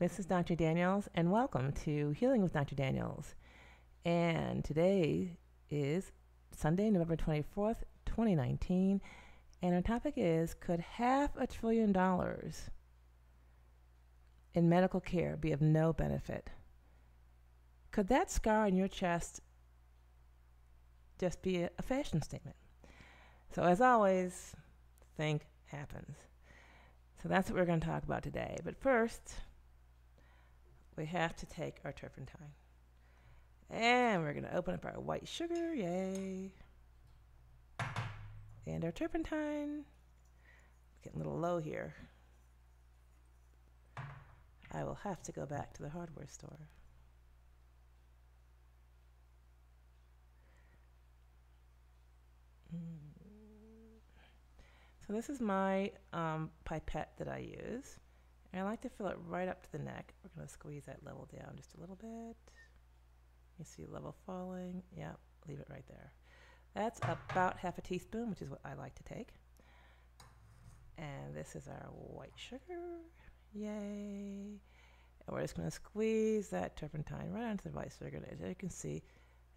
This is Dr. Daniels, and welcome to Healing with Dr. Daniels. And today is Sunday, November 24th, 2019, and our topic is Could half a trillion dollars in medical care be of no benefit? Could that scar on your chest just be a, a fashion statement? So, as always, think happens. So, that's what we're going to talk about today. But first, we have to take our turpentine. And we're going to open up our white sugar. Yay. And our turpentine. Getting a little low here. I will have to go back to the hardware store. Mm. So this is my um, pipette that I use. And I like to fill it right up to the neck. We're going to squeeze that level down just a little bit. You see level falling. Yep, leave it right there. That's about half a teaspoon, which is what I like to take. And this is our white sugar. Yay. And we're just going to squeeze that turpentine right onto the white sugar. As you can see,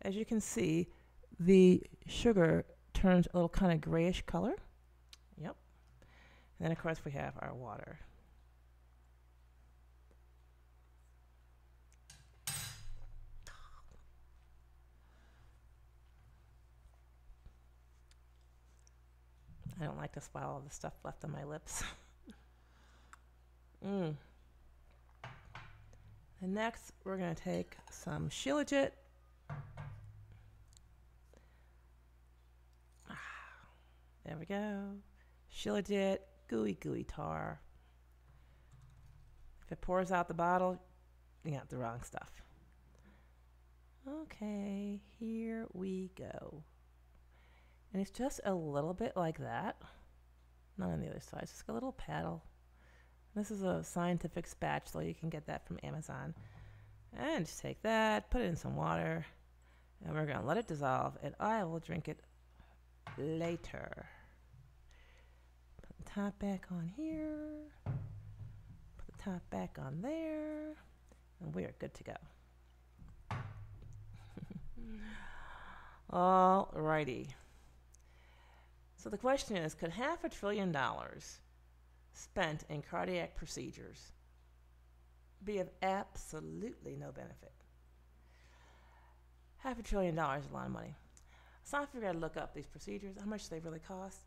as you can see, the sugar turns a little kind of grayish color. Yep. And then of course we have our water. I don't like to swallow the stuff left on my lips. mm. And next, we're going to take some Shilajit. Ah, there we go. Shilajit, gooey, gooey tar. If it pours out the bottle, you got the wrong stuff. Okay, here we go. And it's just a little bit like that. Not on the other side, it's just a little paddle. This is a scientific spatula. You can get that from Amazon. And just take that, put it in some water, and we're going to let it dissolve, and I will drink it later. Put the top back on here, put the top back on there, and we are good to go. Alrighty. So the question is could half a trillion dollars spent in cardiac procedures be of absolutely no benefit? Half a trillion dollars is a lot of money. So I figured I'd look up these procedures, how much they really cost.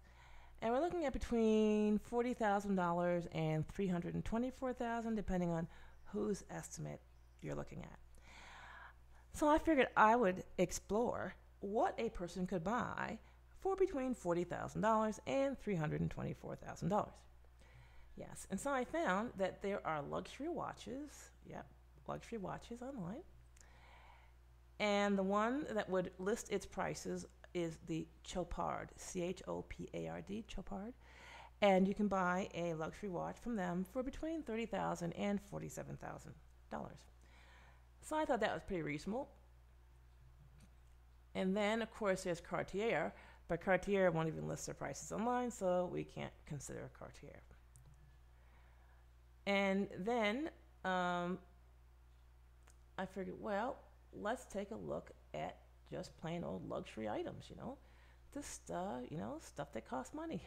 And we're looking at between $40,000 and $324,000 depending on whose estimate you're looking at. So I figured I would explore what a person could buy for between $40,000 and $324,000. Yes, and so I found that there are luxury watches, yep, luxury watches online. And the one that would list its prices is the Chopard, C H O P A R D, Chopard. And you can buy a luxury watch from them for between $30,000 and $47,000. So I thought that was pretty reasonable. And then, of course, there's Cartier, but Cartier won't even list their prices online, so we can't consider Cartier. And then um, I figured, well, let's take a look at just plain old luxury items, you know, this uh, you know, stuff that costs money.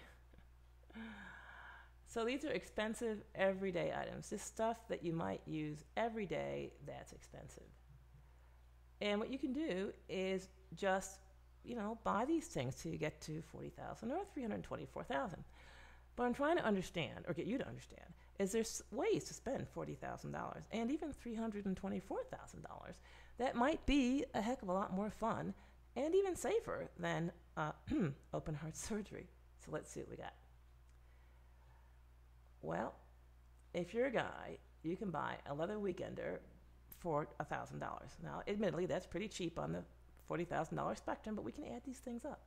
so these are expensive everyday items, just stuff that you might use every day that's expensive. And what you can do is just you know, buy these things till you get to 40,000 or 324,000. But I'm trying to understand, or get you to understand, is there's ways to spend $40,000 and even $324,000 that might be a heck of a lot more fun and even safer than uh, open heart surgery. So let's see what we got. Well, if you're a guy, you can buy a leather weekender for $1,000. Now, admittedly, that's pretty cheap on the $40,000 spectrum, but we can add these things up.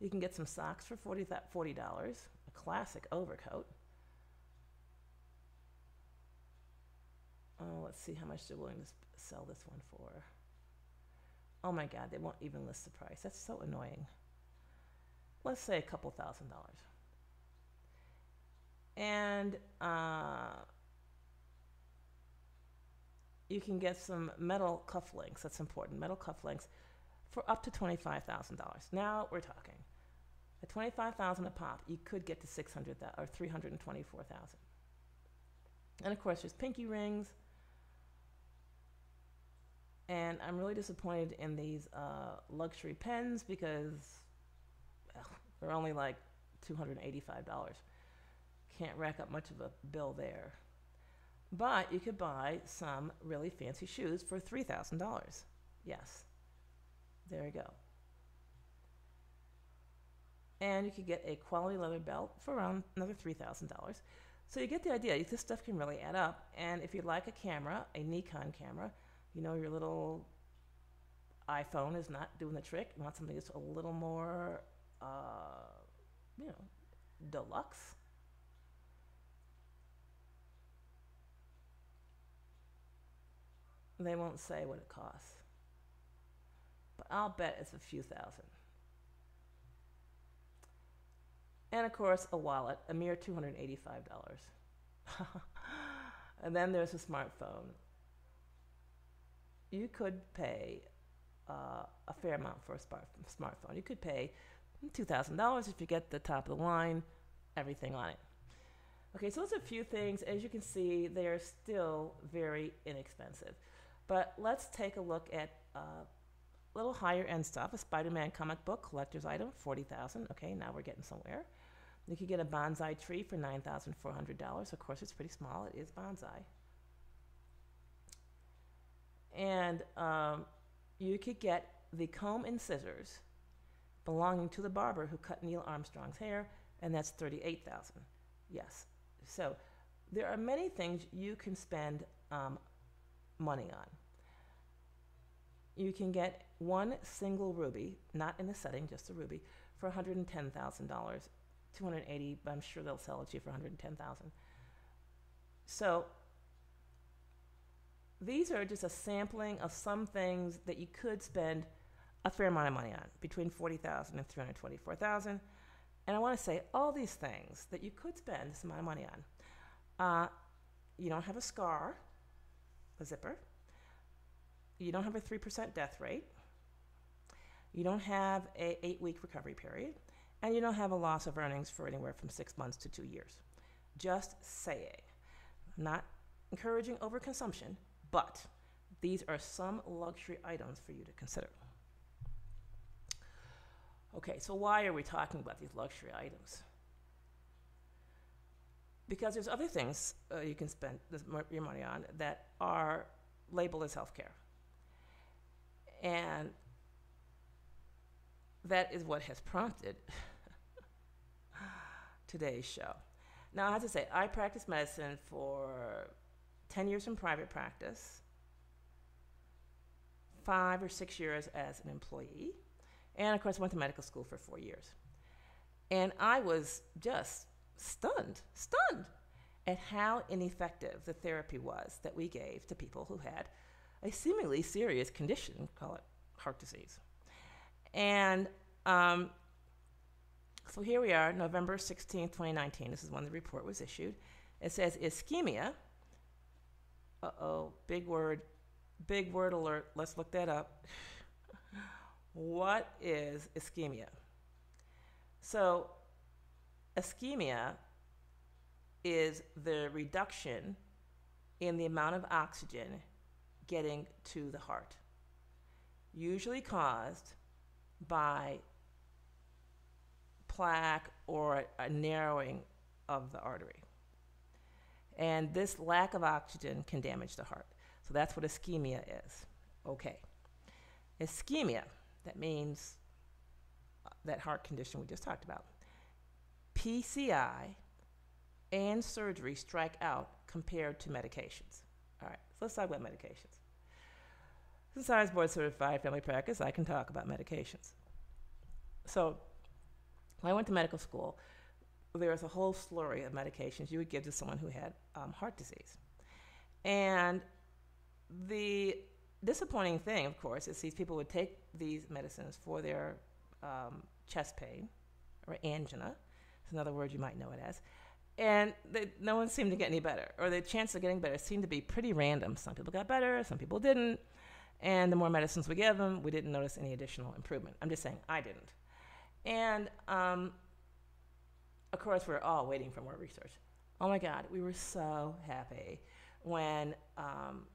You can get some socks for $40, $40 a classic overcoat. Oh, let's see how much they're willing to sell this one for. Oh my God, they won't even list the price. That's so annoying. Let's say a couple thousand dollars. And uh, you can get some metal cufflinks. That's important. Metal cufflinks for up to twenty-five thousand dollars. Now we're talking. At twenty-five thousand a pop, you could get to six hundred or three hundred and twenty-four thousand. And of course, there's pinky rings. And I'm really disappointed in these uh, luxury pens because well, they're only like $285. Can't rack up much of a bill there. But you could buy some really fancy shoes for $3,000. Yes. There you go. And you could get a quality leather belt for around another $3,000. So you get the idea. This stuff can really add up. And if you like a camera, a Nikon camera, you know, your little iPhone is not doing the trick. You want something that's a little more, uh, you know, deluxe. They won't say what it costs. I'll bet it's a few thousand. And of course, a wallet, a mere $285. and then there's a smartphone. You could pay uh, a fair amount for a smartphone. You could pay $2,000 if you get the top of the line, everything on it. Okay, so those are a few things. As you can see, they are still very inexpensive. But let's take a look at uh, little higher end stuff. A Spider-Man comic book collector's item, forty thousand. Okay, now we're getting somewhere. You could get a bonsai tree for nine thousand four hundred dollars. Of course, it's pretty small. It is bonsai. And um, you could get the comb and scissors belonging to the barber who cut Neil Armstrong's hair, and that's thirty-eight thousand. Yes. So there are many things you can spend um, money on. You can get one single ruby, not in the setting, just a ruby, for $110,000. 280, but I'm sure they'll sell it to you for 110,000. So these are just a sampling of some things that you could spend a fair amount of money on, between 40,000 and 324,000. And I want to say all these things that you could spend this amount of money on. Uh, you don't have a scar, a zipper. You don't have a 3% death rate. You don't have a 8-week recovery period, and you don't have a loss of earnings for anywhere from 6 months to 2 years. Just saying. I'm not encouraging overconsumption, but these are some luxury items for you to consider. Okay, so why are we talking about these luxury items? Because there's other things uh, you can spend this, your money on that are labeled as healthcare. And that is what has prompted today's show. Now, I have to say, I practiced medicine for 10 years in private practice, five or six years as an employee, and of course, went to medical school for four years. And I was just stunned, stunned at how ineffective the therapy was that we gave to people who had a seemingly serious condition, call it heart disease. And um, so here we are, November 16, 2019. This is when the report was issued. It says ischemia. Uh oh, big word, big word alert. Let's look that up. what is ischemia? So, ischemia is the reduction in the amount of oxygen getting to the heart, usually caused by plaque or a narrowing of the artery. And this lack of oxygen can damage the heart. So that's what ischemia is. Okay. Ischemia, that means uh, that heart condition we just talked about. PCI and surgery strike out compared to medications. All right, so let's talk about medications. Since I was board certified family practice, I can talk about medications. So, when I went to medical school, there was a whole slurry of medications you would give to someone who had um, heart disease. And the disappointing thing, of course, is these people would take these medicines for their um, chest pain or angina. It's another word you might know it as and they, no one seemed to get any better, or the chance of getting better seemed to be pretty random. Some people got better, some people didn't. And the more medicines we gave them, we didn't notice any additional improvement. I'm just saying, I didn't. And um, of course, we're all waiting for more research. Oh my God, we were so happy when um,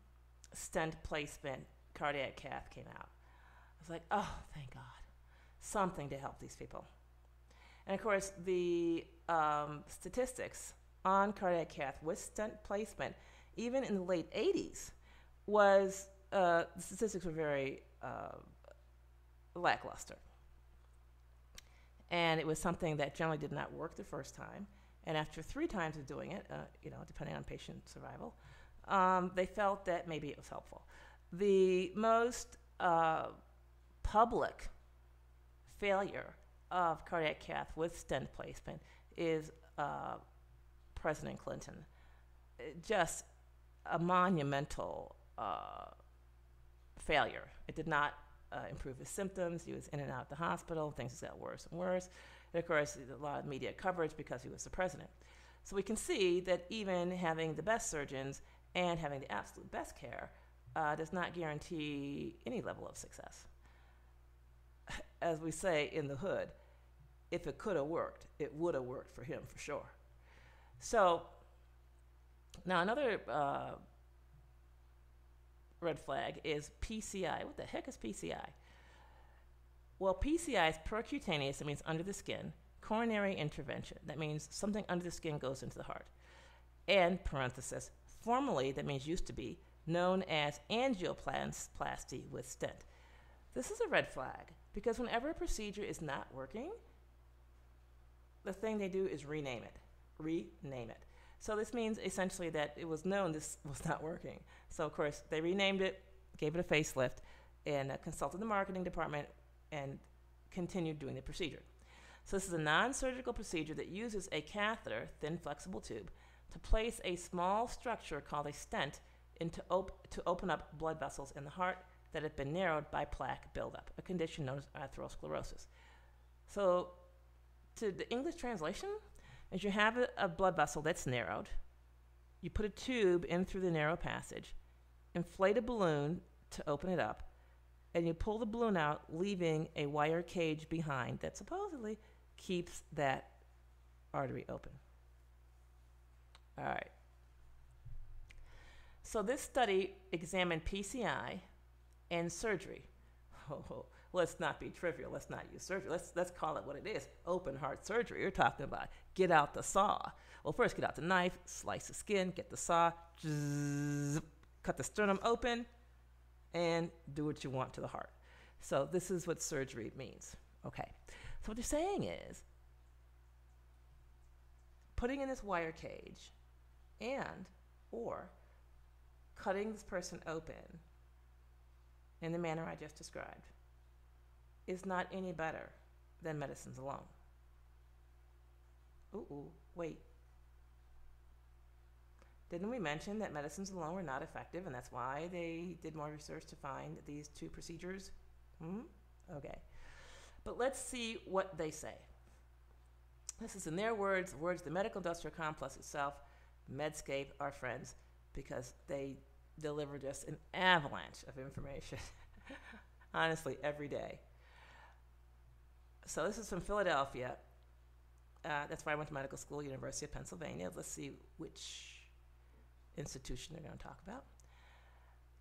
stent placement cardiac cath came out. I was like, oh, thank God. Something to help these people. And of course, the um, statistics on cardiac cath with stent placement, even in the late 80s, was uh, the statistics were very uh, lackluster. And it was something that generally did not work the first time. And after three times of doing it, uh, you know, depending on patient survival, um, they felt that maybe it was helpful. The most uh, public failure of cardiac cath with stent placement is uh, President Clinton. Just a monumental uh, failure. It did not uh, improve his symptoms. He was in and out of the hospital. Things got worse and worse. And of course, a lot of media coverage because he was the president. So we can see that even having the best surgeons and having the absolute best care uh, does not guarantee any level of success. As we say in the hood, if it could have worked, it would have worked for him for sure. So, now another uh, red flag is PCI. What the heck is PCI? Well, PCI is percutaneous, that means under the skin, coronary intervention, that means something under the skin goes into the heart. And, parenthesis, formerly, that means used to be, known as angioplasty with stent. This is a red flag because whenever a procedure is not working, the thing they do is rename it. Rename it. So this means essentially that it was known this was not working. So of course they renamed it, gave it a facelift, and uh, consulted the marketing department and continued doing the procedure. So this is a non-surgical procedure that uses a catheter, thin flexible tube, to place a small structure called a stent into op- to open up blood vessels in the heart that have been narrowed by plaque buildup, a condition known as atherosclerosis. So to the English translation is you have a, a blood vessel that's narrowed. You put a tube in through the narrow passage, inflate a balloon to open it up, and you pull the balloon out, leaving a wire cage behind that supposedly keeps that artery open. All right. So this study examined PCI and surgery. Oh, let's not be trivial. Let's not use surgery. Let's, let's call it what it is open heart surgery. You're talking about get out the saw. Well, first, get out the knife, slice the skin, get the saw, zzz, cut the sternum open, and do what you want to the heart. So, this is what surgery means. Okay. So, what they're saying is putting in this wire cage and or cutting this person open in the manner I just described is not any better than medicines alone. Ooh, wait. Didn't we mention that medicines alone were not effective and that's why they did more research to find these two procedures? Hmm? Okay. But let's see what they say. This is in their words, words the medical industrial complex itself, Medscape, our friends, because they deliver just an avalanche of information, honestly, every day. So this is from Philadelphia. Uh, that's where I went to medical school, University of Pennsylvania. Let's see which institution they're going to talk about.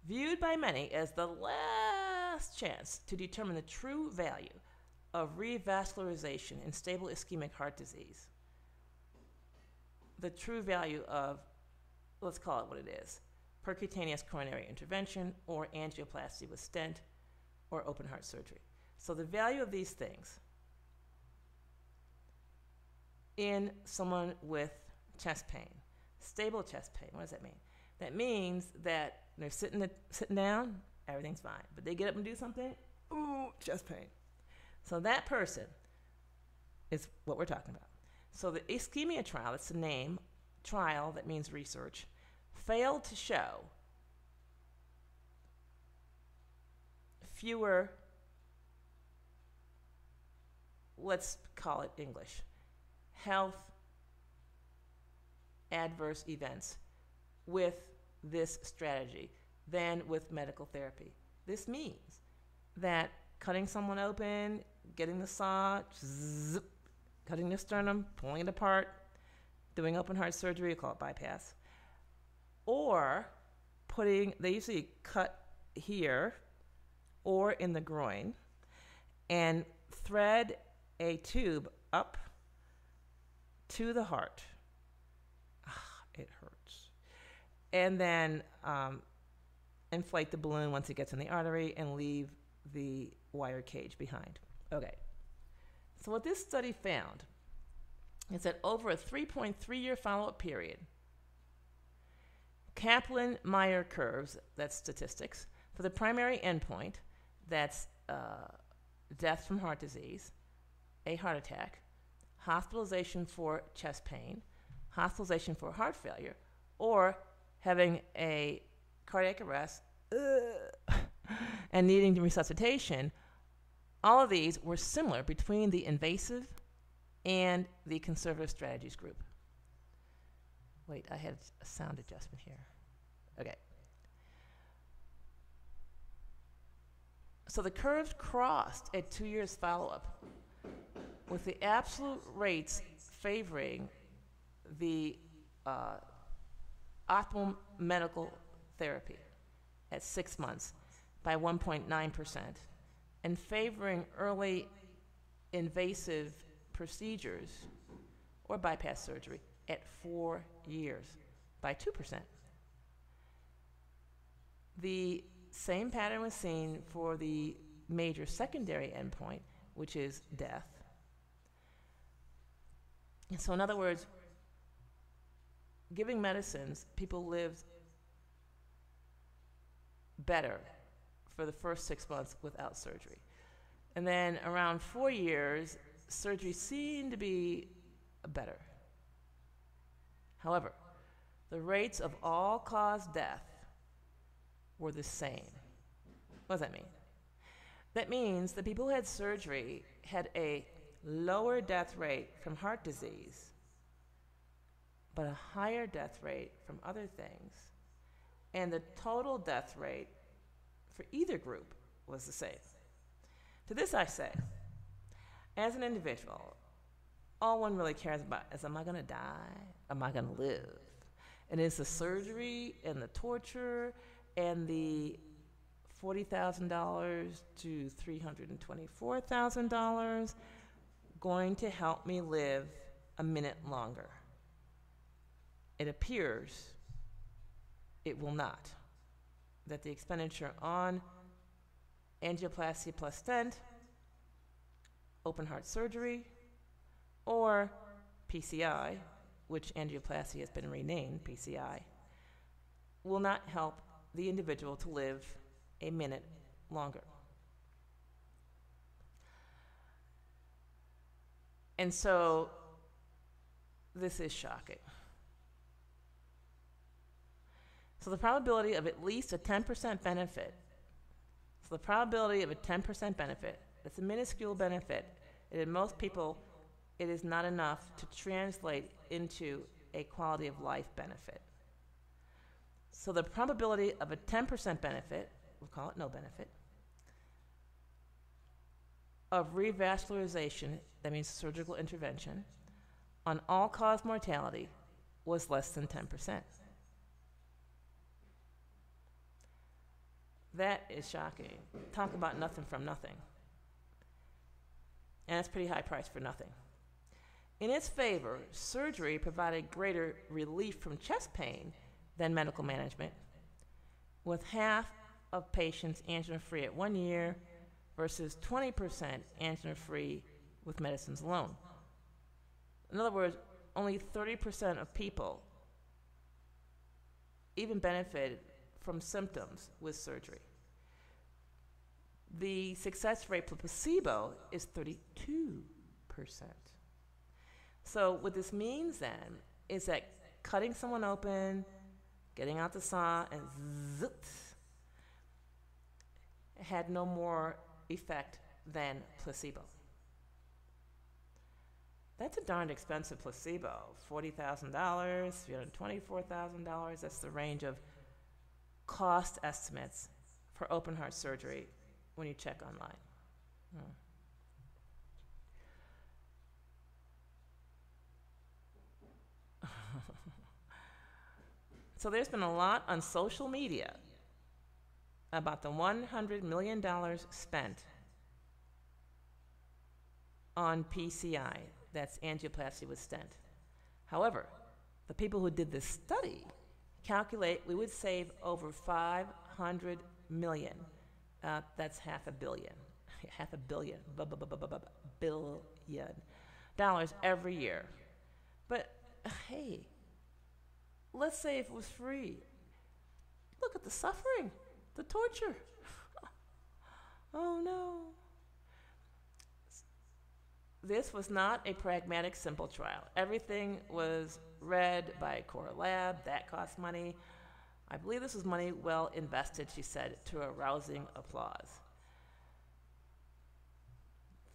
Viewed by many as the last chance to determine the true value of revascularization in stable ischemic heart disease. The true value of, let's call it what it is percutaneous coronary intervention or angioplasty with stent or open heart surgery. So, the value of these things in someone with chest pain, stable chest pain. What does that mean? That means that they're sitting sitting down, everything's fine, but they get up and do something, ooh, chest pain. So that person is what we're talking about. So the ischemia trial, it's the name, trial that means research, failed to show fewer, let's call it English, health adverse events with this strategy than with medical therapy. This means that cutting someone open, getting the saw, cutting the sternum, pulling it apart, doing open heart surgery, we call it bypass, or putting, they usually cut here or in the groin and thread a tube up to the heart. Ah, it hurts. And then um, inflate the balloon once it gets in the artery and leave the wire cage behind. Okay. So, what this study found is that over a 3.3 year follow up period, Kaplan Meier curves, that's statistics, for the primary endpoint, that's uh, death from heart disease, a heart attack, hospitalization for chest pain, hospitalization for heart failure, or having a cardiac arrest and needing resuscitation, all of these were similar between the invasive and the conservative strategies group. Wait, I had a sound adjustment here. Okay. So the curves crossed at two years follow up, with the absolute rates favoring the uh, optimal medical therapy at six months by 1.9%, and favoring early invasive procedures or bypass surgery at four years by 2%. The same pattern was seen for the major secondary endpoint, which is death. So, in other words, giving medicines, people lived better for the first six months without surgery. And then around four years, surgery seemed to be better. However, the rates of all cause death were the same. What does that mean? That means the people who had surgery had a lower death rate from heart disease, but a higher death rate from other things. And the total death rate for either group was the same. To this I say, as an individual, all one really cares about is am I going to die? Am I going to live? And it's the surgery and the torture and the $40,000 to $324,000 going to help me live a minute longer? It appears it will not. That the expenditure on angioplasty plus stent, open heart surgery, or PCI, which angioplasty has been renamed PCI, will not help the individual to live a minute longer. And so this is shocking. So the probability of at least a 10% benefit, so the probability of a 10% benefit, that's a minuscule benefit, and in most people, it is not enough to translate into a quality of life benefit. So the probability of a 10% benefit, we'll call it no benefit, of revascularization, that means surgical intervention, on all cause mortality was less than 10%. That is shocking. Talk about nothing from nothing. And it's pretty high price for nothing. In its favor, surgery provided greater relief from chest pain than medical management, with half of patients angina free at one year versus 20% angina free with medicines alone. In other words, only 30% of people even benefited from symptoms with surgery. The success rate for placebo is 32%. So, what this means then is that cutting someone open, getting out the saw, and zip, had no more effect than placebo. That's a darned expensive placebo. $40,000, $324,000. That's the range of cost estimates for open heart surgery when you check online. Hmm. so there's been a lot on social media about the $100 million spent on PCI, that's angioplasty with stent. However, the people who did this study calculate we would save over 500 million. Uh, that's half a billion, half a billion, billion dollars every year. But hey, let's say if it was free, look at the suffering, the torture. oh no. This was not a pragmatic, simple trial. Everything was read by Core Lab. That cost money. I believe this was money well invested, she said, to a rousing applause.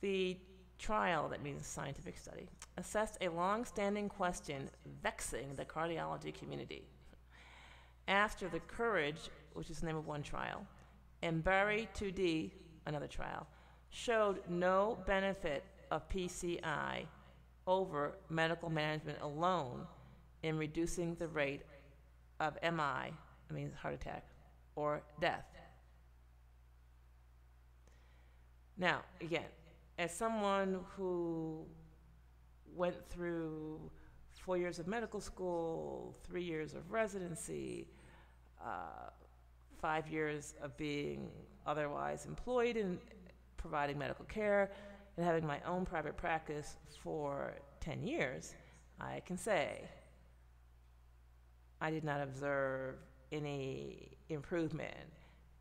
The trial, that means scientific study, assessed a long standing question vexing the cardiology community. After the Courage, which is the name of one trial, and BARI 2D, another trial, showed no benefit of PCI over medical management alone in reducing the rate of MI, I mean heart attack, or death. Now, again, as someone who went through four years of medical school, three years of residency, uh, five years of being otherwise employed in providing medical care, and having my own private practice for 10 years, I can say I did not observe any improvement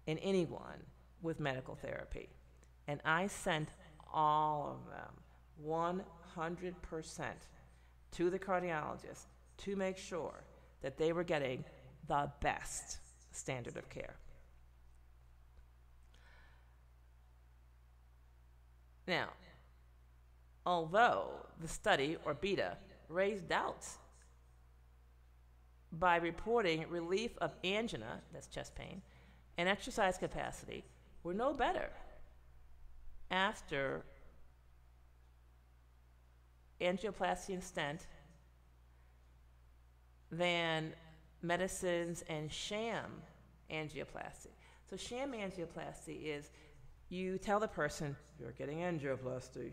in anyone with medical therapy. And I sent all of them 100% to the cardiologist to make sure that they were getting the best standard of care. Now, although the study, ORBITA, raised doubts by reporting relief of angina, that's chest pain, and exercise capacity were no better after angioplasty and stent than medicines and sham angioplasty. So, sham angioplasty is you tell the person you're getting angioplasty.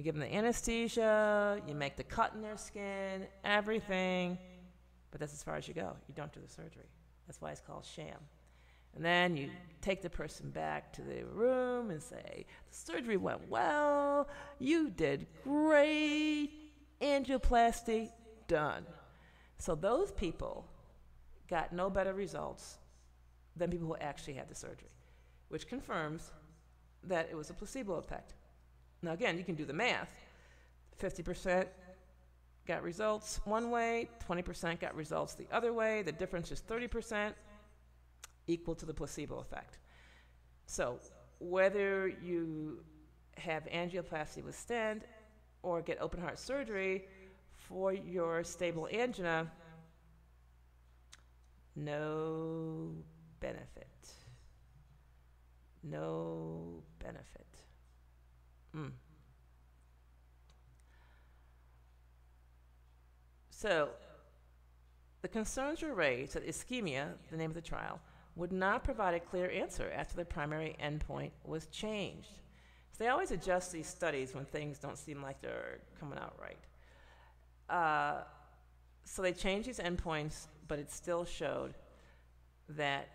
You give them the anesthesia, you make the cut in their skin, everything, but that's as far as you go. You don't do the surgery. That's why it's called sham. And then you take the person back to the room and say, The surgery went well, you did great, angioplasty, done. So those people got no better results than people who actually had the surgery, which confirms that it was a placebo effect. Now, again, you can do the math 50% got results one way, 20% got results the other way. The difference is 30%, equal to the placebo effect. So, whether you have angioplasty with stent or get open heart surgery for your stable angina, no benefit. No benefit. Mm. So, the concerns were raised that ischemia, the name of the trial, would not provide a clear answer after the primary endpoint was changed. So they always adjust these studies when things don't seem like they're coming out right. Uh, so they changed these endpoints, but it still showed that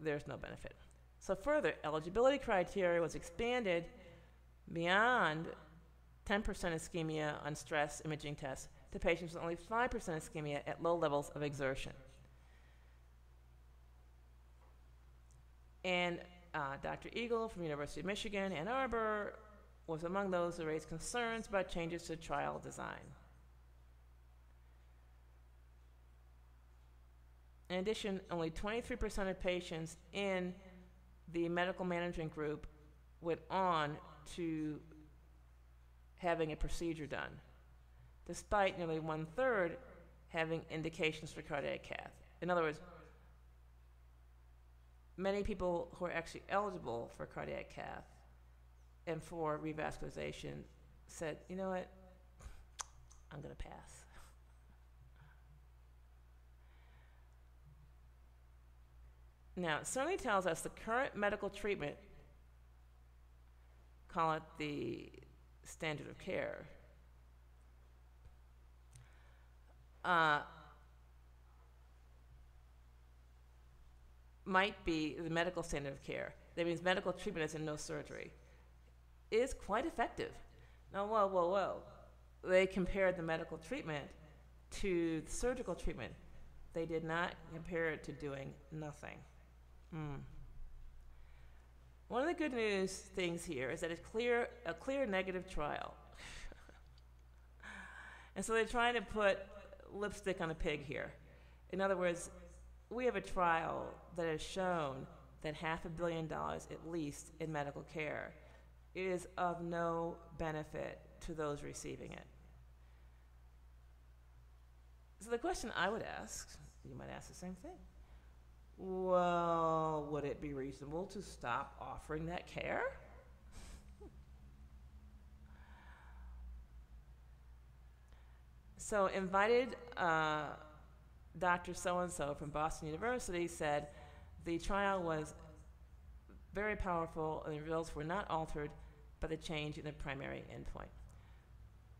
there's no benefit. So further, eligibility criteria was expanded beyond 10% ischemia on stress imaging tests to patients with only 5% ischemia at low levels of exertion. And uh, Dr. Eagle from University of Michigan, Ann Arbor, was among those who raised concerns about changes to trial design. In addition, only 23% of patients in the medical management group went on to having a procedure done despite nearly one third having indications for cardiac cath. In other words, many people who are actually eligible for cardiac cath and for revascularization said, you know what, I'm going to pass. Now, it certainly tells us the current medical treatment, call it the standard of care, uh, might be the medical standard of care. That means medical treatment as in no surgery. Is quite effective. Now, whoa, whoa, whoa. They compared the medical treatment to the surgical treatment. They did not compare it to doing nothing. Mm. One of the good news things here is that it's clear a clear negative trial. and so they're trying to put lipstick on a pig here. In other words, we have a trial that has shown that half a billion dollars at least in medical care is of no benefit to those receiving it. So the question I would ask, you might ask the same thing. Well, would it be reasonable to stop offering that care? so, invited uh, Dr. So and so from Boston University said the trial was very powerful and the results were not altered by the change in the primary endpoint.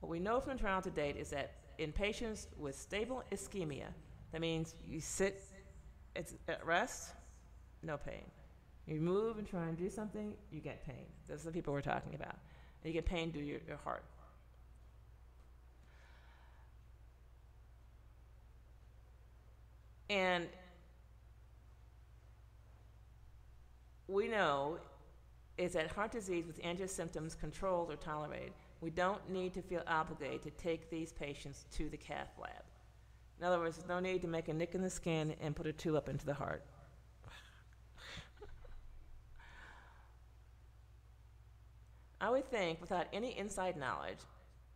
What we know from the trial to date is that in patients with stable ischemia, that means you sit it's at rest, no pain. You move and try and do something, you get pain. Those are the people we're talking about. And you get pain to your, your heart. And we know is that heart disease with angio symptoms controlled or tolerated, we don't need to feel obligated to take these patients to the cath lab. In other words, there's no need to make a nick in the skin and put a tube up into the heart. I would think, without any inside knowledge,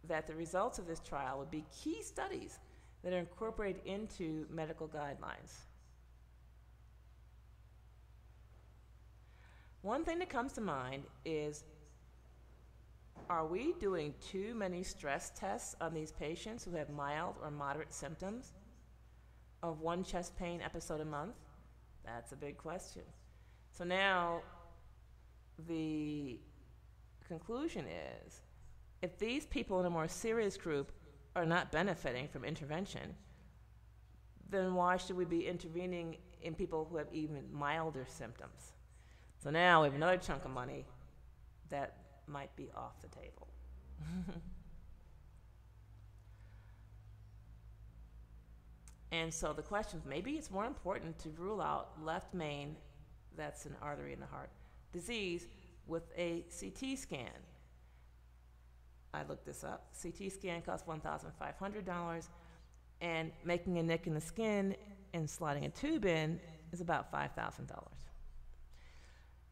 that the results of this trial would be key studies that are incorporated into medical guidelines. One thing that comes to mind is are we doing too many stress tests on these patients who have mild or moderate symptoms of one chest pain episode a month? That's a big question. So now the conclusion is if these people in a more serious group are not benefiting from intervention, then why should we be intervening in people who have even milder symptoms? So now we have another chunk of money that might be off the table. and so the question is maybe it's more important to rule out left main, that's an artery in the heart, disease with a CT scan. I looked this up. CT scan costs $1,500, and making a nick in the skin and sliding a tube in is about $5,000.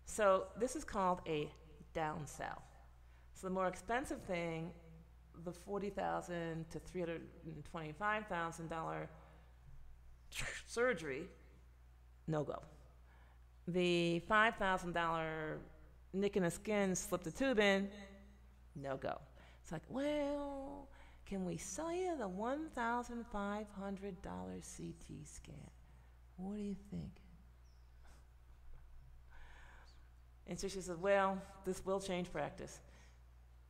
So this is called a down cell. So the more expensive thing, the forty thousand to three hundred and twenty-five thousand dollar surgery, no go. The five thousand dollar nick in the skin, slip the tube in, no go. It's like, well, can we sell you the one thousand five hundred dollar CT scan? What do you think? And so she says, Well, this will change practice.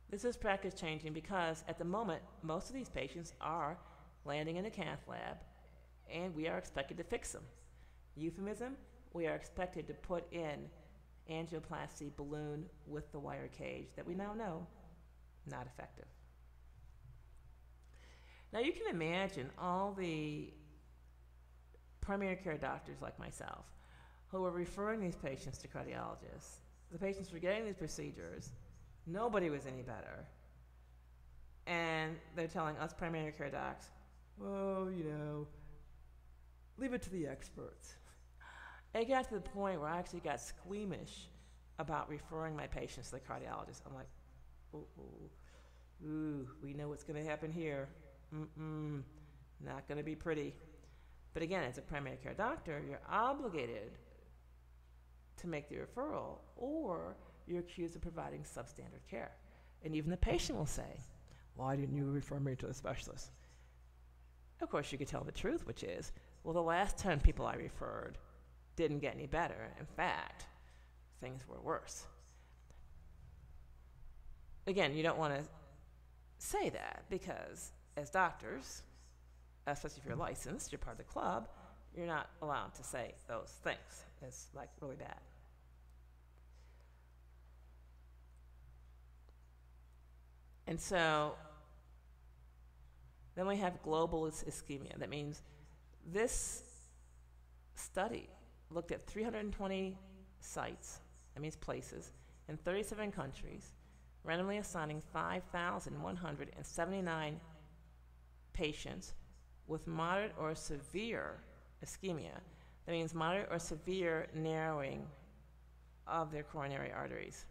This is practice changing because at the moment, most of these patients are landing in a cath lab and we are expected to fix them. Euphemism, we are expected to put in angioplasty balloon with the wire cage that we now know not effective. Now you can imagine all the primary care doctors like myself who are referring these patients to cardiologists the patients were getting these procedures. Nobody was any better. And they're telling us primary care docs, well, you know, leave it to the experts. It got to the point where I actually got squeamish about referring my patients to the cardiologist. I'm like, ooh, ooh, ooh we know what's going to happen here. Mm-mm, not going to be pretty. But again, as a primary care doctor, you're obligated to make the referral or you're accused of providing substandard care. And even the patient will say, Why didn't you refer me to a specialist? Of course, you could tell the truth, which is, Well, the last 10 people I referred didn't get any better. In fact, things were worse. Again, you don't want to say that because as doctors, especially if you're licensed, you're part of the club, you're not allowed to say those things. It's like really bad. And so then we have global ischemia. That means this study looked at 320 sites, that means places, in 37 countries, randomly assigning 5,179 patients with moderate or severe ischemia. That means moderate or severe narrowing of their coronary arteries.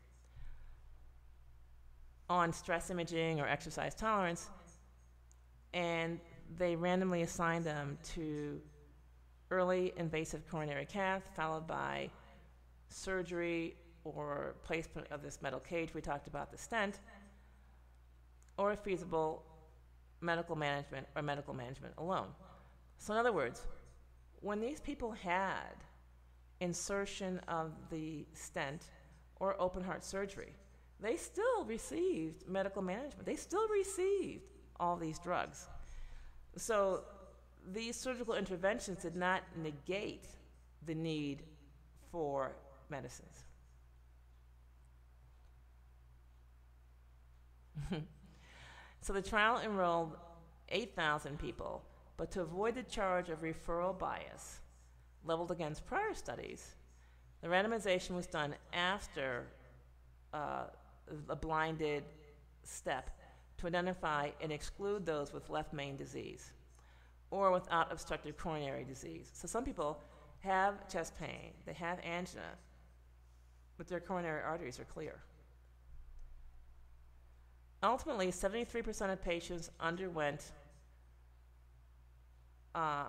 On stress imaging or exercise tolerance, and they randomly assigned them to early invasive coronary cath, followed by surgery or placement of this metal cage. We talked about the stent, or feasible medical management or medical management alone. So, in other words, when these people had insertion of the stent or open heart surgery, they still received medical management. They still received all these drugs. So, these surgical interventions did not negate the need for medicines. so the trial enrolled 8,000 people, but to avoid the charge of referral bias leveled against prior studies, the randomization was done after uh, a blinded step to identify and exclude those with left main disease or without obstructive coronary disease. So some people have chest pain, they have angina, but their coronary arteries are clear. Ultimately, 73% of patients underwent uh,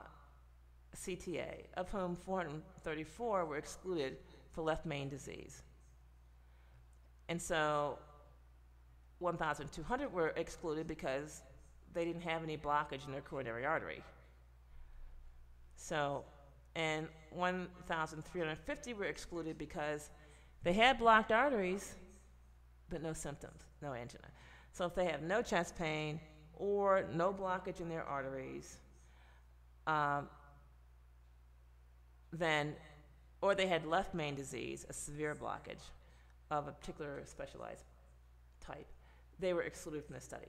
CTA, of whom 434 were excluded for left main disease. And so 1,200 were excluded because they didn't have any blockage in their coronary artery. So, and 1,350 were excluded because they had blocked arteries, but no symptoms, no angina. So if they have no chest pain or no blockage in their arteries, um, then, or they had left main disease, a severe blockage of a particular specialized type, they were excluded from the study.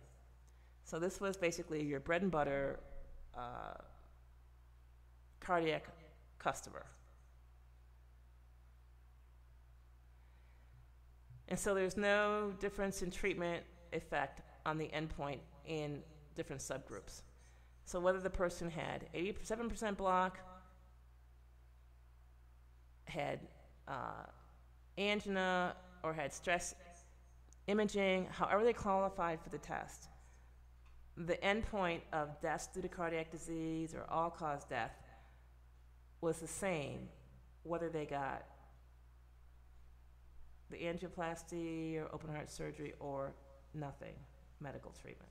So this was basically your bread and butter uh, cardiac customer. And so there's no difference in treatment effect on the endpoint in different subgroups. So whether the person had 87% block, had uh, angina, or had stress imaging, however they qualified for the test, the endpoint of death due to cardiac disease or all cause death was the same whether they got the angioplasty or open heart surgery or nothing medical treatment.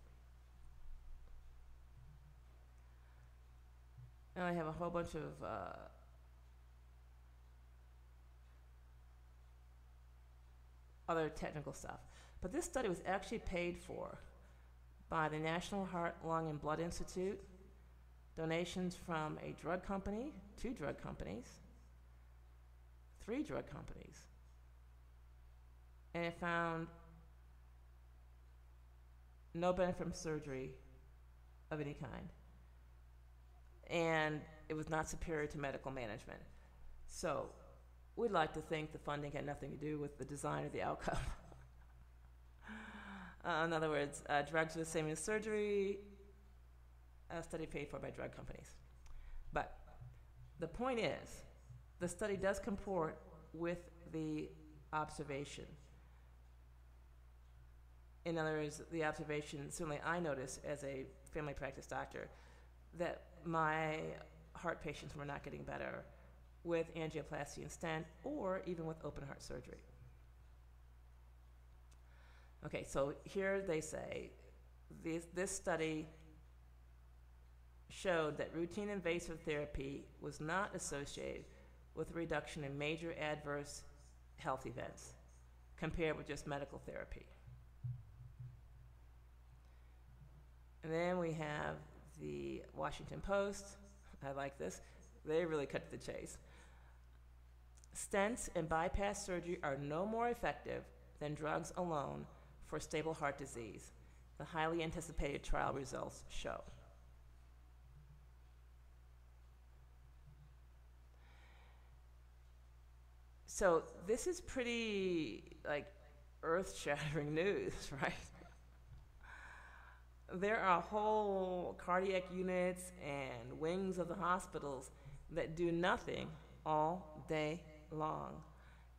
And I have a whole bunch of uh, other technical stuff. But this study was actually paid for by the National Heart, Lung, and Blood Institute, donations from a drug company, two drug companies, three drug companies. And it found no benefit from surgery of any kind. And it was not superior to medical management. So we'd like to think the funding had nothing to do with the design or the outcome. uh, in other words, uh, drugs are the same as surgery, a study paid for by drug companies. But the point is, the study does comport with the observation in other words, the observation, certainly I noticed as a family practice doctor that my heart patients were not getting better with angioplasty and stent or even with open heart surgery. Okay, so here they say this, this study showed that routine invasive therapy was not associated with a reduction in major adverse health events compared with just medical therapy. And then we have the Washington Post. I like this. They really cut to the chase. Stents and bypass surgery are no more effective than drugs alone for stable heart disease, the highly anticipated trial results show. So this is pretty like earth-shattering news, right? there are whole cardiac units and wings of the hospitals that do nothing all day long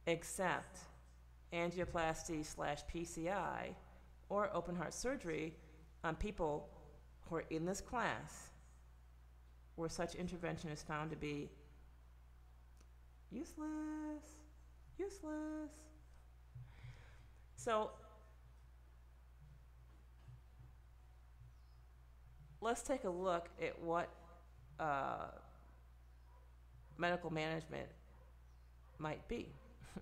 except angioplasty slash PCI or open heart surgery on people who are in this class where such intervention is found to be useless, useless. So let's take a look at what uh, medical management might be.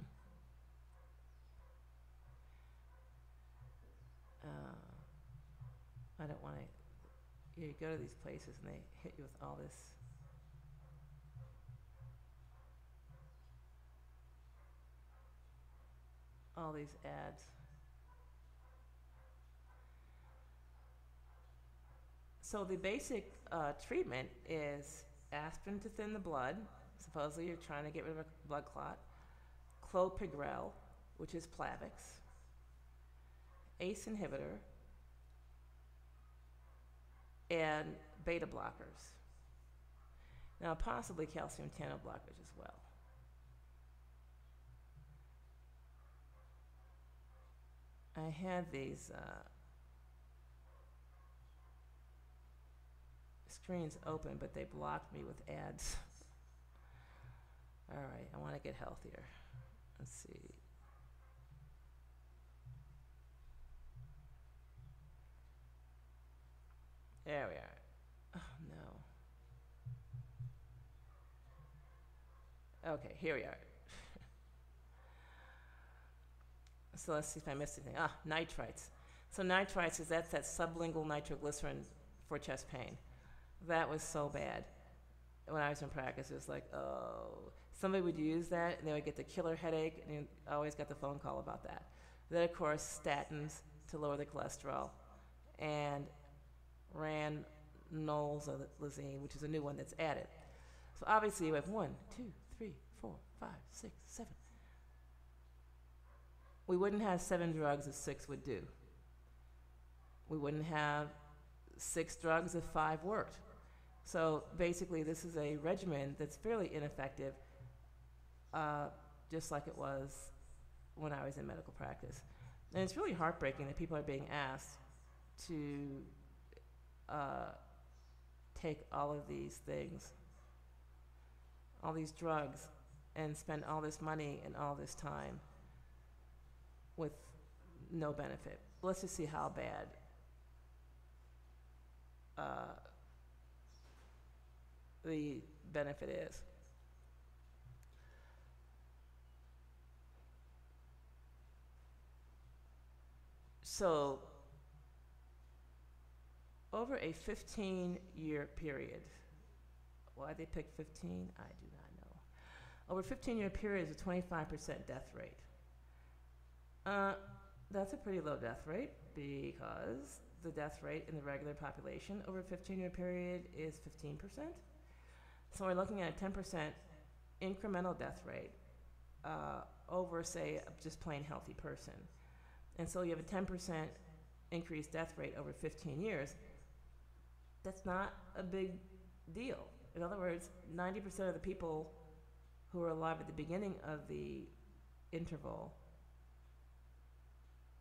uh, I don't want to. You go to these places and they hit you with all this. All these ads. So the basic uh, treatment is aspirin to thin the blood. Supposedly you're trying to get rid of a blood clot. Clopidogrel, which is Plavix. ACE inhibitor. And beta blockers. Now possibly calcium channel blockers as well. I had these uh, screens open, but they blocked me with ads. All right, I want to get healthier. Let's see. There we are. Oh, no. Okay, here we are. so let's see if I missed anything. Ah, nitrates. So nitrates is that's that sublingual nitroglycerin for chest pain. That was so bad. When I was in practice, it was like, oh, somebody would use that and they would get the killer headache, and you always got the phone call about that. Then, of course, statins to lower the cholesterol, and ranolazine, which is a new one that's added. So obviously, you have one, two, three, four, five, six, seven. We wouldn't have seven drugs if six would do. We wouldn't have six drugs if five worked. So basically, this is a regimen that's fairly ineffective, uh, just like it was when I was in medical practice. And it's really heartbreaking that people are being asked to uh, take all of these things, all these drugs, and spend all this money and all this time with no benefit. Let's just see how bad. Uh, the benefit is. So, over a 15 year period, why they picked 15, I do not know. Over a 15 year period is a 25% death rate. Uh, that's a pretty low death rate because the death rate in the regular population over a 15 year period is 15%. So we're looking at a 10% incremental death rate uh, over, say, just plain healthy person. And so you have a 10% increased death rate over 15 years. That's not a big deal. In other words, 90% of the people who are alive at the beginning of the interval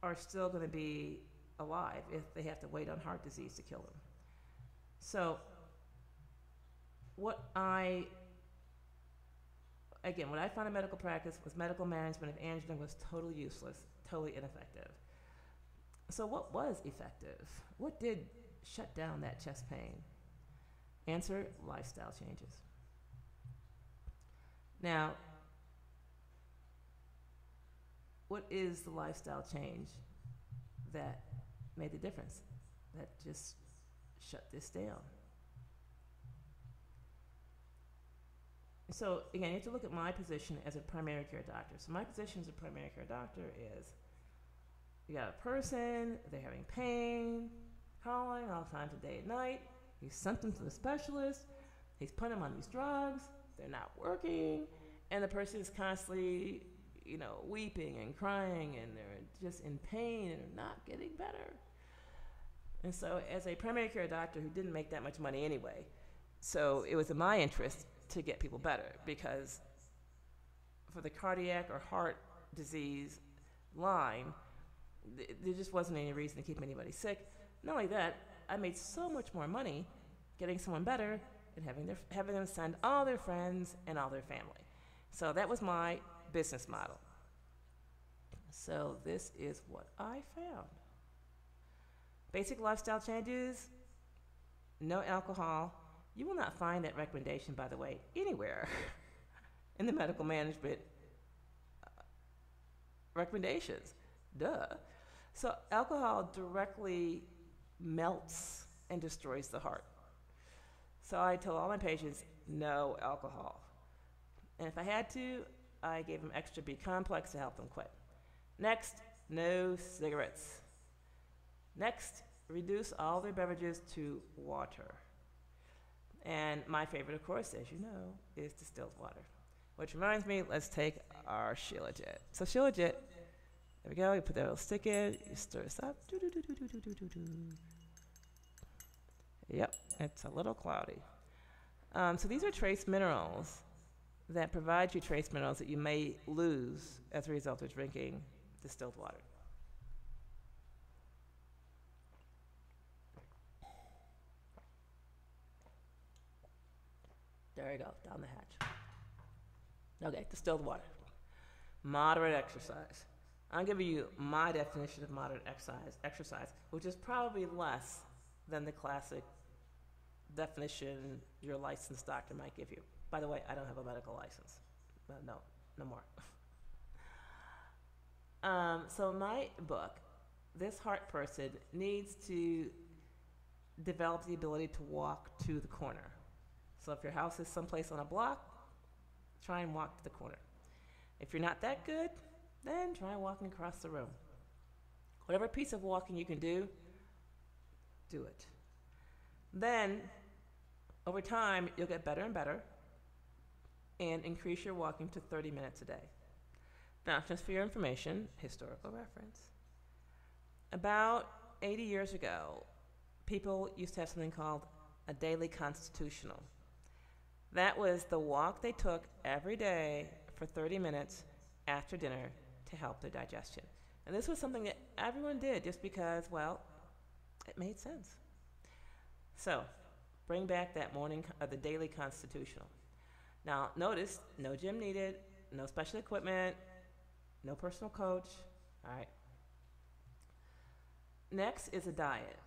are still going to be alive if they have to wait on heart disease to kill them. So, what I again, what I found in medical practice was medical management of angina was totally useless, totally ineffective. So, what was effective? What did shut down that chest pain? Answer lifestyle changes. Now, what is the lifestyle change that made the difference? That just shut this down. So again, you have to look at my position as a primary care doctor. So my position as a primary care doctor is you got a person, they're having pain, calling all times of day and night. He's sent them to the specialist. He's putting them on these drugs. They're not working. And the person is constantly, you know, weeping and crying and they're just in pain and they're not getting better. And so, as a primary care doctor who didn't make that much money anyway, so it was in my interest to get people better because for the cardiac or heart disease line, th- there just wasn't any reason to keep anybody sick. Not only that, I made so much more money getting someone better and having, their, having them send all their friends and all their family. So that was my business model. So this is what I found. Basic lifestyle changes, no alcohol, you will not find that recommendation, by the way, anywhere in the medical management uh, recommendations. Duh. So, alcohol directly melts and destroys the heart. So, I tell all my patients no alcohol. And if I had to, I gave them extra B complex to help them quit. Next, no cigarettes. Next, reduce all their beverages to water. And my favorite, of course, as you know, is distilled water. Which reminds me, let's take our Shilajit. So Shilajit, there we go. You put that little stick in, you stir this up. Yep, it's a little cloudy. Um, so these are trace minerals that provide you trace minerals that you may lose as a result of drinking distilled water. There you go, down the hatch. Okay, distilled water. Moderate exercise. I'm giving you my definition of moderate exercise, exercise, which is probably less than the classic definition your licensed doctor might give you. By the way, I don't have a medical license. no, no more. um, so my book, this heart person needs to develop the ability to walk to the corner. So if your house is someplace on a block, try and walk to the corner. If you're not that good, then try walking across the room. Whatever piece of walking you can do, do it. Then, over time, you'll get better and better and increase your walking to 30 minutes a day. Now, just for your information, historical reference. About 80 years ago, people used to have something called a daily constitutional. That was the walk they took every day for 30 minutes after dinner to help their digestion. And this was something that everyone did just because, well, it made sense. So, bring back that morning, uh, the daily constitutional. Now, notice no gym needed, no special equipment, no personal coach. All right. Next is a diet.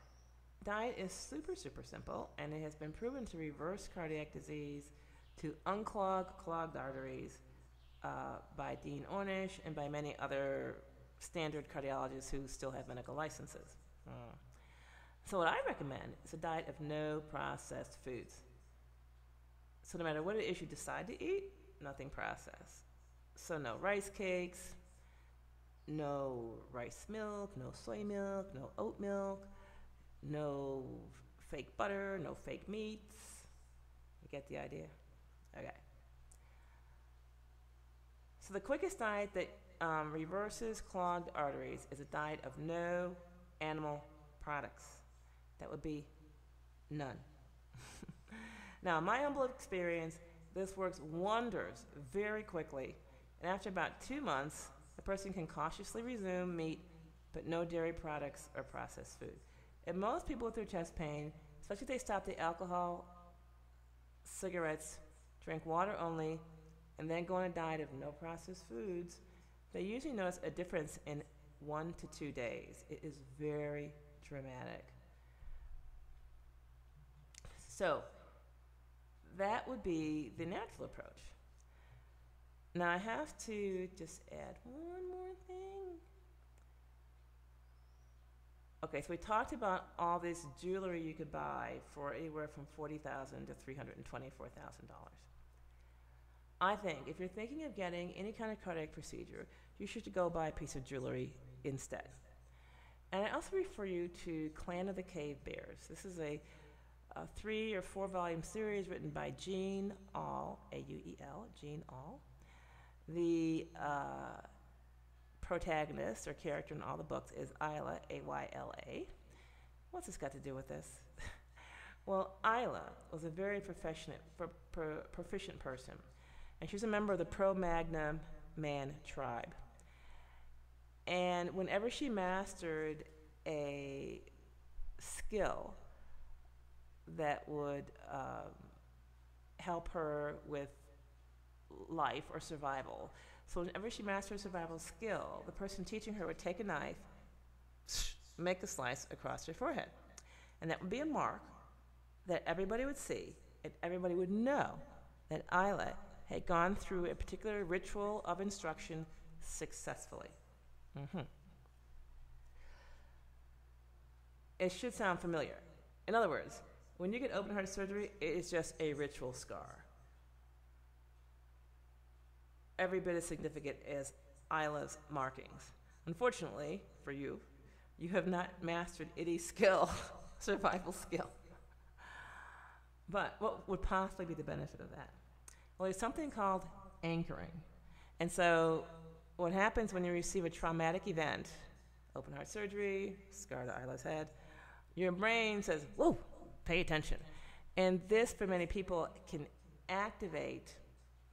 Diet is super, super simple, and it has been proven to reverse cardiac disease to unclog clogged arteries uh, by Dean Ornish and by many other standard cardiologists who still have medical licenses. Uh, so, what I recommend is a diet of no processed foods. So, no matter what it is you decide to eat, nothing processed. So, no rice cakes, no rice milk, no soy milk, no oat milk, no fake butter, no fake meats. You get the idea? Okay. So the quickest diet that um, reverses clogged arteries is a diet of no animal products. That would be none. now, in my humble experience, this works wonders very quickly. And after about two months, the person can cautiously resume meat, but no dairy products or processed food. And most people with their chest pain, especially if they stop the alcohol, cigarettes, drink water only, and then go on a diet of no processed foods, they usually notice a difference in one to two days. It is very dramatic. So, that would be the natural approach. Now, I have to just add one more thing. Okay, so we talked about all this jewelry you could buy for anywhere from 40,000 to $324,000. I think if you're thinking of getting any kind of cardiac procedure, you should go buy a piece of jewelry instead. And I also refer you to Clan of the Cave Bears. This is a, a three or four volume series written by Jean Auel, A U E L, Jean Auel. The uh, protagonist or character in all the books is Ayla, A Y L A. What's this got to do with this? well, Ayla was a very proficient, pro, pro, proficient person, and she was a member of the Cro-Magnon Man tribe. And whenever she mastered a skill that would um, help her with life or survival, so whenever she mastered a survival skill, the person teaching her would take a knife, make a slice across her forehead. And that would be a mark that everybody would see, and everybody would know that Ayla had gone through a particular ritual of instruction successfully. Mm-hmm. It should sound familiar. In other words, when you get open heart surgery, it is just a ritual scar. Every bit as significant as Ayla's markings. Unfortunately, for you, you have not mastered any skill, survival skill. But what would possibly be the benefit of that? Well, there's something called anchoring. And so what happens when you receive a traumatic event, open heart surgery, scar to Ayla's head, your brain says, whoa, pay attention. And this, for many people, can activate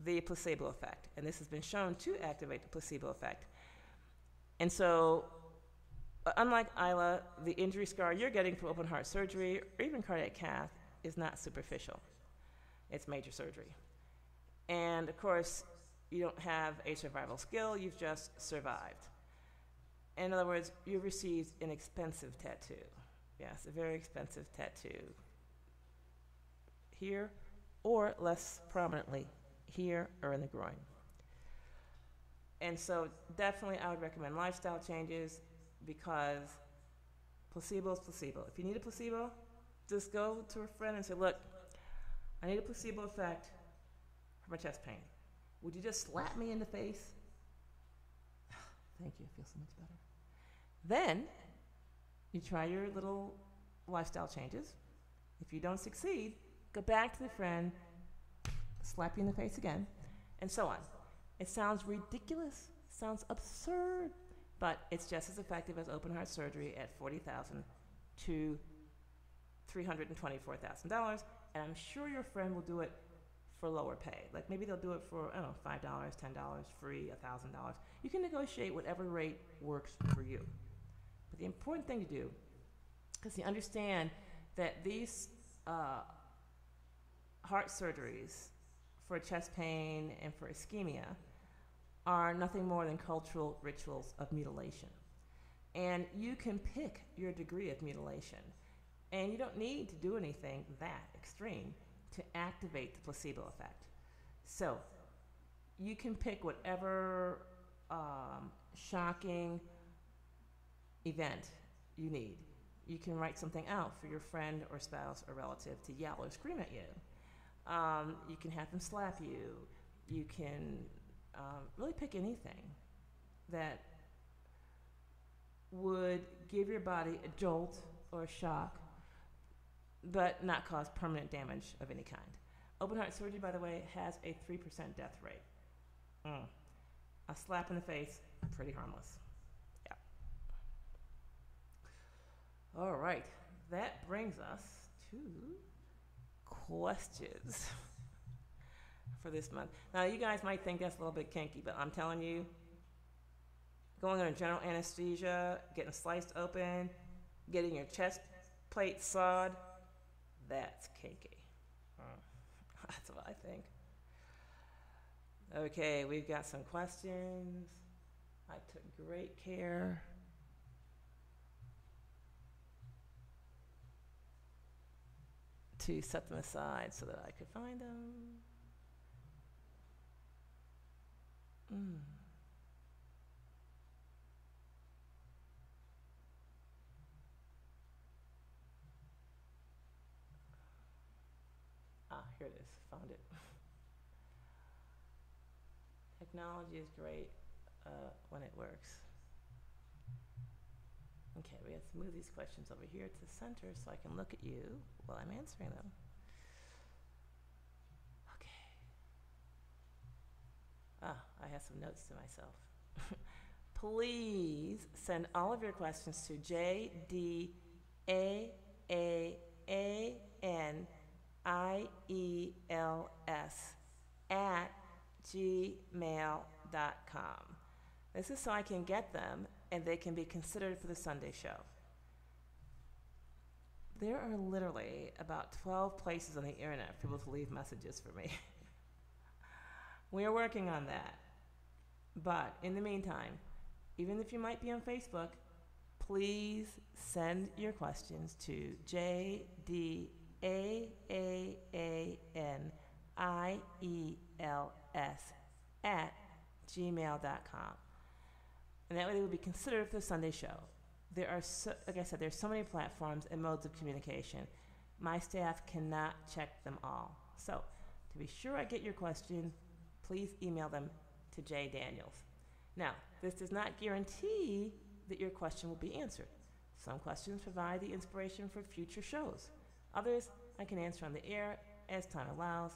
the placebo effect. And this has been shown to activate the placebo effect. And so, uh, unlike Ayla, the injury scar you're getting from open heart surgery or even cardiac cath is not superficial, it's major surgery. And of course, you don't have a survival skill, you've just survived. In other words, you received an expensive tattoo. Yes, a very expensive tattoo. Here, or less prominently, here or in the groin. And so, definitely, I would recommend lifestyle changes because placebo is placebo. If you need a placebo, just go to a friend and say, Look, I need a placebo effect for my chest pain. Would you just slap me in the face? Thank you. I feel so much better. Then you try your little lifestyle changes. If you don't succeed, go back to the friend, slap you in the face again, and so on. It sounds ridiculous, sounds absurd, but it's just as effective as open heart surgery at forty thousand to three hundred and twenty-four thousand dollars, and I'm sure your friend will do it for lower pay. Like maybe they'll do it for, I don't know, $5, $10, free, $1,000. You can negotiate whatever rate works for you. But the important thing to do, is to understand that these uh, heart surgeries for chest pain and for ischemia are nothing more than cultural rituals of mutilation. And you can pick your degree of mutilation. And you don't need to do anything that extreme to activate the placebo effect. So you can pick whatever um, shocking event you need. You can write something out for your friend or spouse or relative to yell or scream at you. Um, you can have them slap you. You can um, really pick anything that would give your body a jolt or a shock but not cause permanent damage of any kind. Open heart surgery, by the way, has a 3% death rate. Mm. A slap in the face, pretty harmless. Yeah. All right. That brings us to questions for this month. Now, you guys might think that's a little bit kinky, but I'm telling you, going under general anesthesia, getting sliced open, getting your chest plate sawed, That's cakey. Mm. That's what I think. Okay, we've got some questions. I took great care. To set them aside so that I could find them. Mm. Ah, here it is. Found it. Technology is great uh, when it works. Okay, we have to move these questions over here to the center so I can look at you while I'm answering them. Okay. Ah, I have some notes to myself. Please send all of your questions to J D A A A N I E L S at gmail.com. This is so I can get them and they can be considered for the Sunday show. There are literally about 12 places on the internet for people to leave messages for me. we are working on that. But in the meantime, even if you might be on Facebook, please send your questions to JDAAANIELS at gmail.com and that way they would be considered for the Sunday show. There are, so, like I said, there's so many platforms and modes of communication. My staff cannot check them all. So, to be sure I get your question, please email them to Jay Daniels. Now, this does not guarantee that your question will be answered. Some questions provide the inspiration for future shows. Others I can answer on the air as time allows,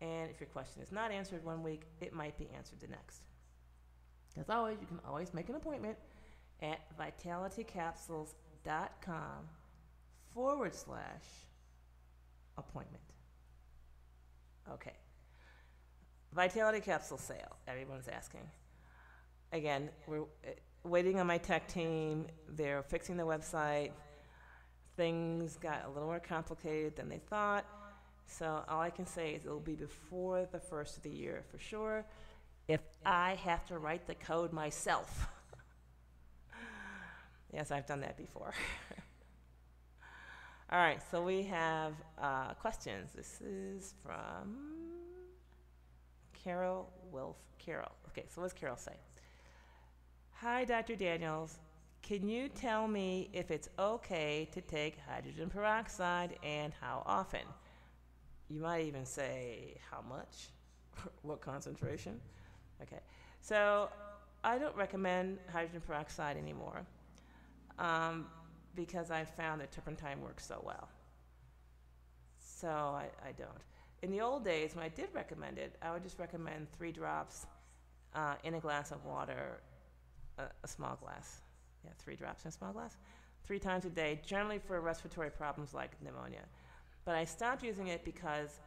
and if your question is not answered one week, it might be answered the next. As always, you can always make an appointment at vitalitycapsules.com forward slash appointment. Okay. Vitality capsule sale, everyone's asking. Again, we're uh, waiting on my tech team. They're fixing the website. Things got a little more complicated than they thought. So all I can say is it'll be before the first of the year for sure if I have to write the code myself. yes, I've done that before. All right, so we have uh, questions. This is from Carol Wilf. Carol. Okay, so what does Carol say? Hi, Dr. Daniels. Can you tell me if it's okay to take hydrogen peroxide and how often? You might even say how much, what concentration. Okay, so I don't recommend hydrogen peroxide anymore um, because I found that turpentine works so well. So I, I don't. In the old days, when I did recommend it, I would just recommend three drops uh, in a glass of water, a, a small glass. Yeah, three drops in a small glass, three times a day, generally for respiratory problems like pneumonia. But I stopped using it because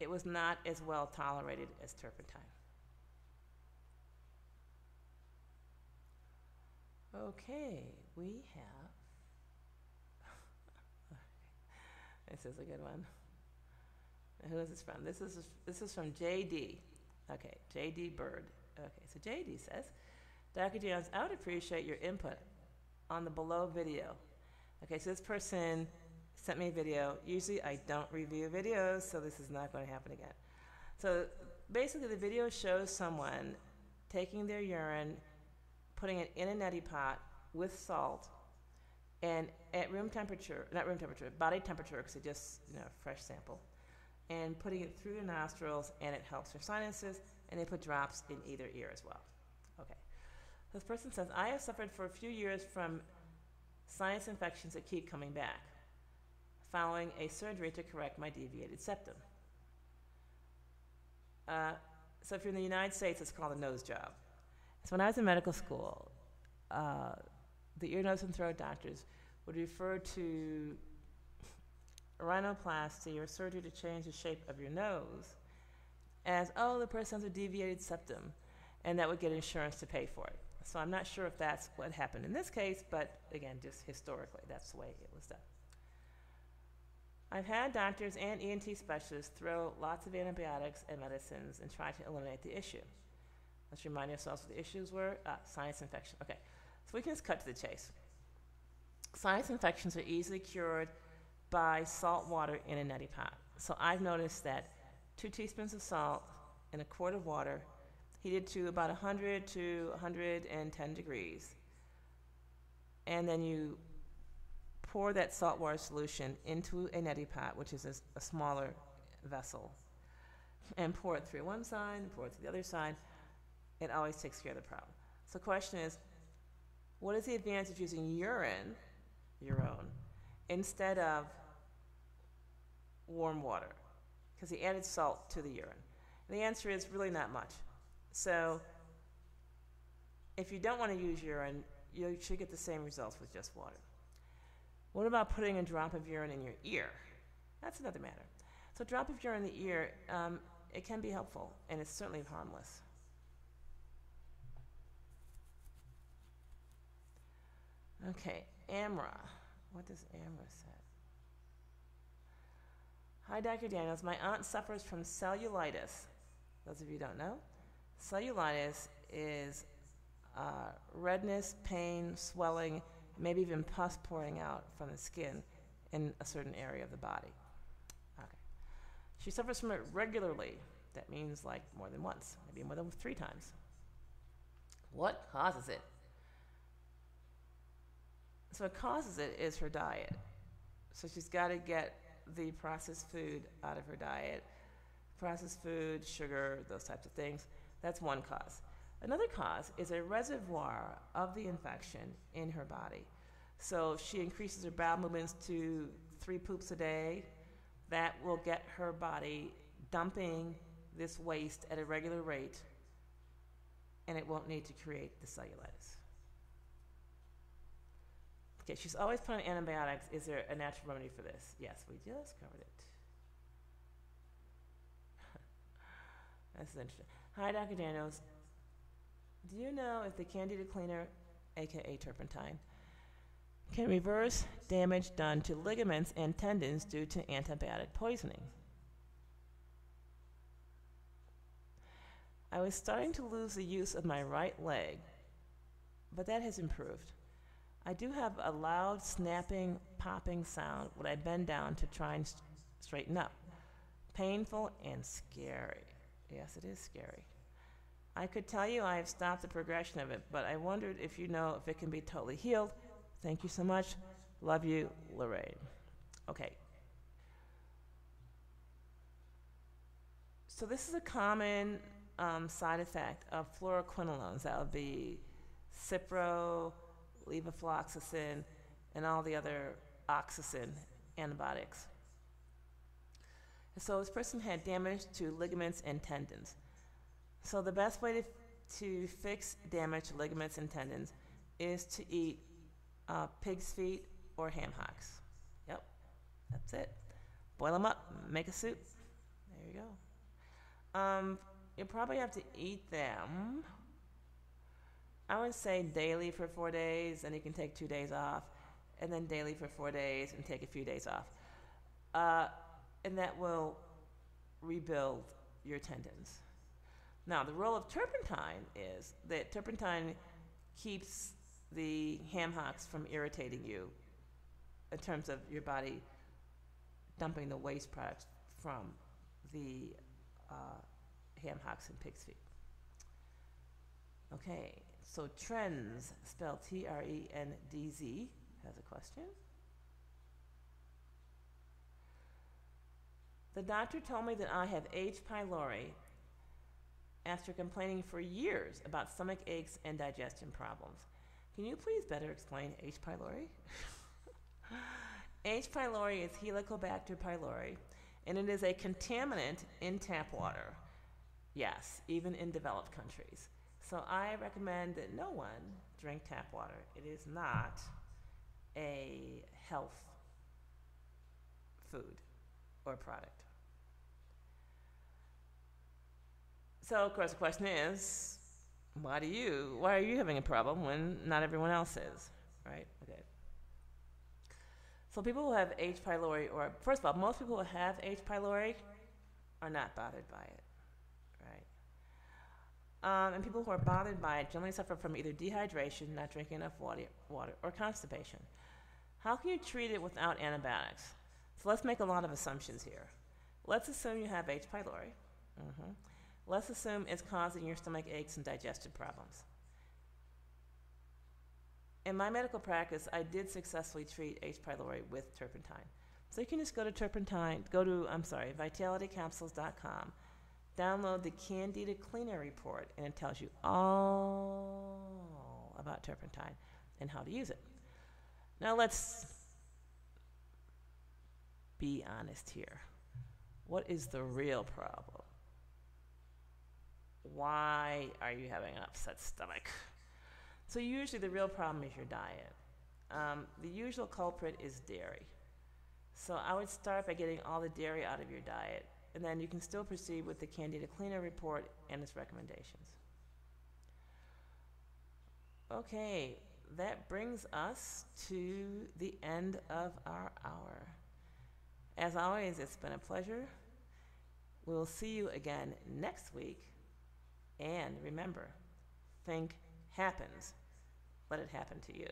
it was not as well tolerated as turpentine. Okay, we have. this is a good one. Who is this from? This is this is from JD. Okay, JD Bird. Okay, so JD says, Dr. Jones, I would appreciate your input on the below video. Okay, so this person sent me a video. Usually I don't review videos, so this is not going to happen again. So basically, the video shows someone taking their urine putting it in a neti pot with salt and at room temperature, not room temperature, body temperature, because it's just, you know, fresh sample, and putting it through the nostrils, and it helps their sinuses, and they put drops in either ear as well. This person says, I have suffered for a few years from sinus infections that keep coming back, following a surgery to correct my deviated septum. Uh, so if you're in the United States, it's called a nose job. So when I was in medical school, uh, the ear, nose, and throat doctors would refer to rhinoplasty or surgery to change the shape of your nose as, oh, the person has a deviated septum, and that would get insurance to pay for it. So I'm not sure if that's what happened in this case, but again, just historically, that's the way it was done. I've had doctors and ENT specialists throw lots of antibiotics and medicines and try to eliminate the issue. Let's remind ourselves what the issues were. Ah, sinus infection. Okay, so we can just cut to the chase. Sinus infections are easily cured by salt water in a neti pot. So I've noticed that two teaspoons of salt in a quart of water, heated to about 100 to 110 degrees, and then you pour that salt water solution into a neti pot, which is a, a smaller vessel, and pour it through one side and pour it through the other side. It always takes care of the problem. So the question is, what is the advantage of using urine, your own, instead of warm water? Because he added salt to the urine. And the answer is really not much. So if you don't want to use urine, you should get the same results with just water. What about putting a drop of urine in your ear? That's another matter. So, a drop of urine in the ear, um, it can be helpful, and it's certainly harmless. Okay, AMRA. What does AMRA say? Hi, Dr. Daniels. My aunt suffers from cellulitis. Those of you don't know, cellulitis is uh, redness, pain, swelling, maybe even pus pouring out from the skin in a certain area of the body. Okay. She suffers from it regularly. That means like more than once, maybe more than three times. What causes it? So, what causes it is her diet. So, she's got to get the processed food out of her diet processed food, sugar, those types of things. That's one cause. Another cause is a reservoir of the infection in her body. So if she increases her bowel movements to three poops a day, that will get her body dumping this waste at a regular rate, and it won't need to create the cellulitis. Okay, she's always put on antibiotics. Is there a natural remedy for this? Yes, we just covered it. That's interesting. Hi, Dr. Daniels. Do you know if the Candida cleaner, aka turpentine, can reverse damage done to ligaments and tendons due to antibiotic poisoning? I was starting to lose the use of my right leg, but that has improved. I do have a loud snapping, popping sound when I bend down to try and st- straighten up. Painful and scary. Yes, it is scary. I could tell you I have stopped the progression of it, but I wondered if you know if it can be totally healed. Thank you so much. Love you, Lorraine. Okay. So this is a common um, side effect of fluoroquinolones. That would be Cipro, levofloxacin, and all the other oxacin antibiotics. So this person had damage to ligaments and tendons. So the best way to, to fix damage to ligaments and tendons is to eat uh, pig's feet or ham hocks. Yep, that's it. Boil them up, make a soup. There you go. Um, you probably have to eat them. I would say daily for four days, and you can take two days off, and then daily for four days and take a few days off. Uh, and that will rebuild your tendons. Now, the role of turpentine is that turpentine keeps the ham hocks from irritating you in terms of your body dumping the waste products from the uh, ham hocks and pig's feet. Okay, so Trendz, spelled T R E N D Z, has a question. The doctor told me that I have H. pylori after complaining for years about stomach aches and digestion problems. Can you please better explain H. pylori? H. pylori is Helicobacter pylori, and it is a contaminant in tap water. Yes, even in developed countries. So I recommend that no one drink tap water. It is not a health food or product. So, of course, the question is, why do you, why are you having a problem when not everyone else is, right? Okay. So people who have H. pylori, or first of all, most people who have H. pylori are not bothered by it, right? Um, and people who are bothered by it generally suffer from either dehydration, not drinking enough water, water, or constipation. How can you treat it without antibiotics? So let's make a lot of assumptions here. Let's assume you have H. pylori. hmm Let's assume it's causing your stomach aches and digestive problems. In my medical practice, I did successfully treat H. pylori with turpentine. So you can just go to turpentine, go to, I'm sorry, vitalitycapsules.com, download the Candida Cleaner Report, and it tells you all about turpentine and how to use it. Now let's be honest here. What is the real problem? Why are you having an upset stomach? So, usually, the real problem is your diet. Um, the usual culprit is dairy. So, I would start by getting all the dairy out of your diet, and then you can still proceed with the Candida Cleaner report and its recommendations. Okay, that brings us to the end of our hour. As always, it's been a pleasure. We'll see you again next week. And remember, think happens. Let it happen to you.